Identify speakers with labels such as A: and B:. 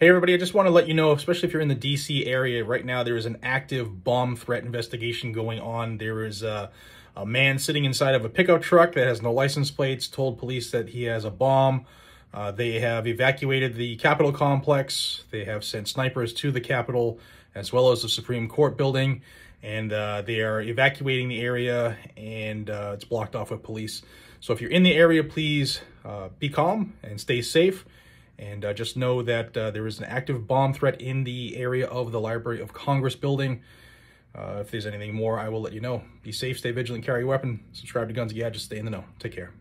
A: Hey everybody, I just want to let you know, especially if you're in the DC area, right now there is an active bomb threat investigation going on. There is a, a man sitting inside of a pickup truck that has no license plates, told police that he has a bomb. Uh, they have evacuated the Capitol complex. They have sent snipers to the Capitol as well as the Supreme Court building. And uh, they are evacuating the area and uh, it's blocked off with police. So if you're in the area, please uh, be calm and stay safe. And uh, just know that uh, there is an active bomb threat in the area of the Library of Congress building. Uh, if there's anything more, I will let you know. Be safe, stay vigilant, carry a weapon, subscribe to Guns and Gadgets, stay in the know. Take care.